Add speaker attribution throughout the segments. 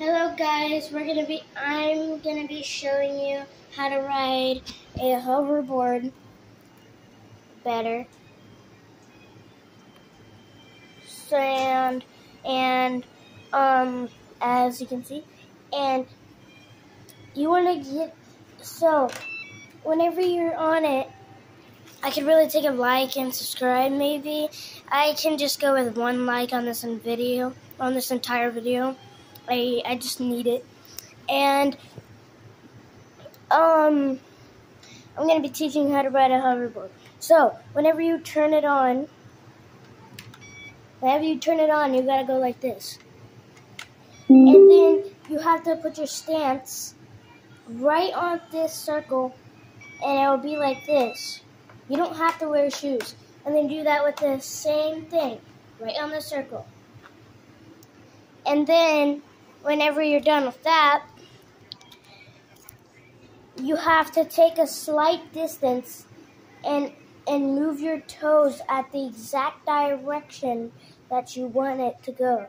Speaker 1: Hello guys, we're gonna be I'm gonna be showing you how to ride a hoverboard better. And and um as you can see and you want to get so whenever you're on it I could really take a like and subscribe maybe. I can just go with one like on this video, on this entire video. I, I just need it. And um, I'm going to be teaching how to ride a hoverboard. So, whenever you turn it on, whenever you turn it on, you got to go like this. And then you have to put your stance right on this circle, and it will be like this. You don't have to wear shoes. And then do that with the same thing, right on the circle. And then, whenever you're done with that, you have to take a slight distance and and move your toes at the exact direction that you want it to go.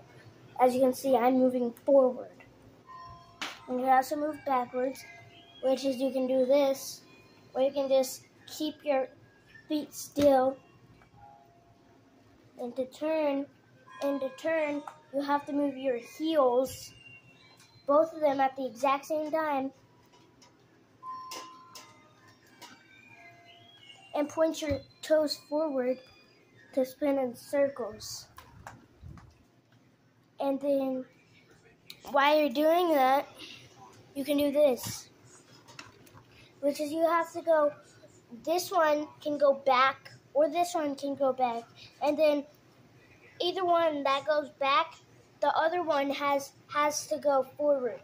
Speaker 1: As you can see, I'm moving forward. And you can also move backwards, which is you can do this, or you can just keep your feet still. And to turn, and to turn, you have to move your heels, both of them at the exact same time, and point your toes forward to spin in circles. And then, while you're doing that, you can do this, which is you have to go this one can go back or this one can go back. And then either one that goes back, the other one has has to go forward.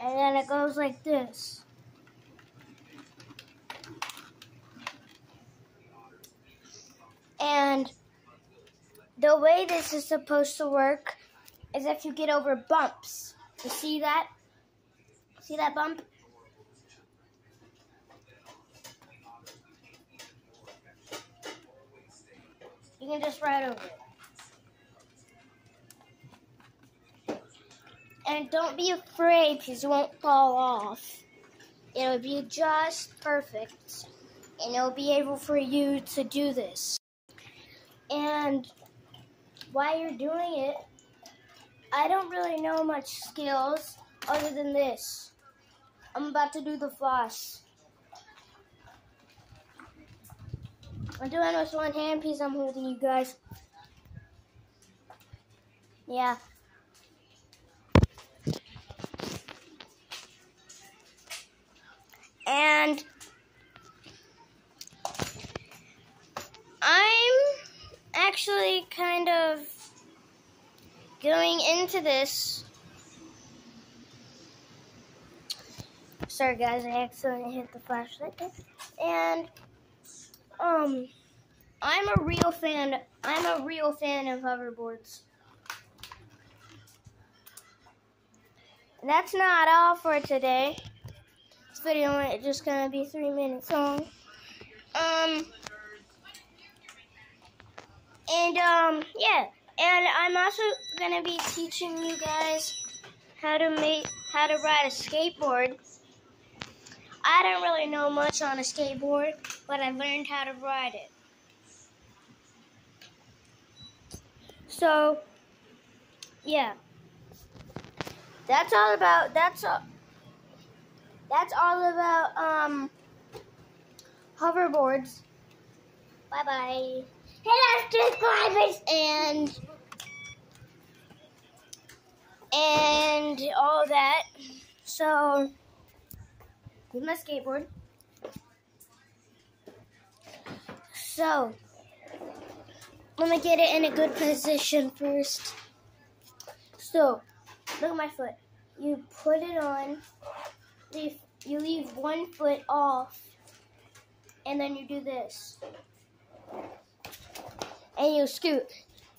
Speaker 1: And then it goes like this. And the way this is supposed to work is if you get over bumps. You see that? See that bump? You can just ride over it. And don't be afraid because you won't fall off. It'll be just perfect. And it'll be able for you to do this. And while you're doing it, I don't really know much skills other than this. I'm about to do the floss. I'm doing with one hand piece I'm holding you guys. Yeah. And I'm actually kind of going into this Sorry guys, I accidentally hit the flashlight. And um I'm a real fan I'm a real fan of hoverboards. That's not all for today. This video is just gonna be three minutes long. Um and um yeah. And I'm also gonna be teaching you guys how to make how to ride a skateboard. I don't really know much on a skateboard, but I learned how to ride it. So, yeah. That's all about, that's all, that's all about, um, hoverboards. Bye-bye. Hit subscribers and, and all that. So, with my skateboard. So, let me get it in a good position first. So, look at my foot. You put it on, leave, you leave one foot off, and then you do this. And you scoot.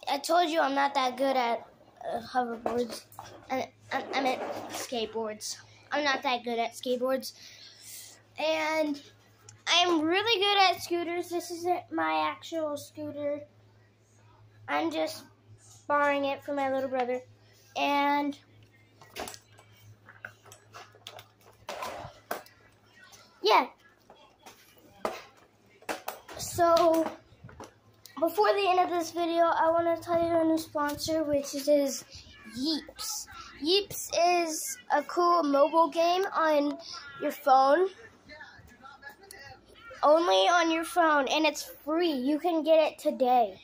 Speaker 1: I told you I'm not that good at uh, hoverboards. I, I, I meant skateboards. I'm not that good at skateboards. And I'm really good at scooters. This isn't my actual scooter. I'm just borrowing it from my little brother. And yeah. So before the end of this video, I want to tell you a new sponsor, which is Yeeps. Yeeps is a cool mobile game on your phone. Only on your phone, and it's free. You can get it today.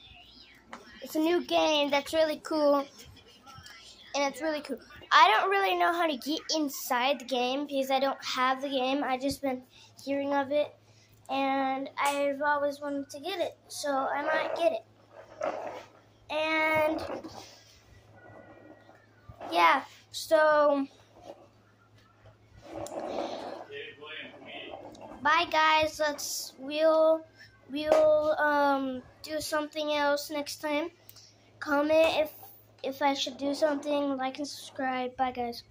Speaker 1: It's a new game that's really cool, and it's really cool. I don't really know how to get inside the game because I don't have the game. I just been hearing of it, and I've always wanted to get it, so I might get it. And yeah, so bye guys. Let's we'll we'll um do something else next time. Comment if if I should do something. Like and subscribe. Bye guys.